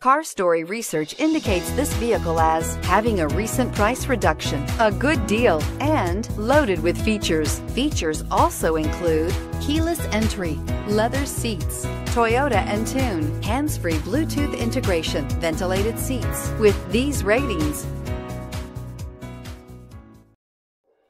Car Story research indicates this vehicle as having a recent price reduction, a good deal, and loaded with features. Features also include keyless entry, leather seats, Toyota Entune, hands-free Bluetooth integration, ventilated seats. With these ratings,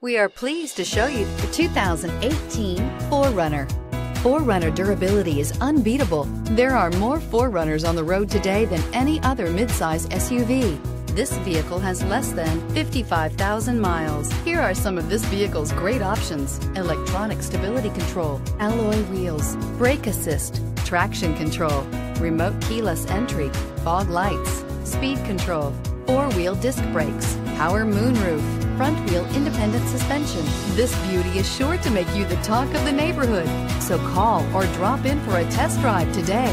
we are pleased to show you the 2018 4Runner. 4Runner durability is unbeatable. There are more 4Runners on the road today than any other midsize SUV. This vehicle has less than 55,000 miles. Here are some of this vehicle's great options. Electronic stability control, alloy wheels, brake assist, traction control, remote keyless entry, fog lights, speed control, four-wheel disc brakes, power moonroof, front wheel independent suspension. This beauty is sure to make you the talk of the neighborhood. So call or drop in for a test drive today.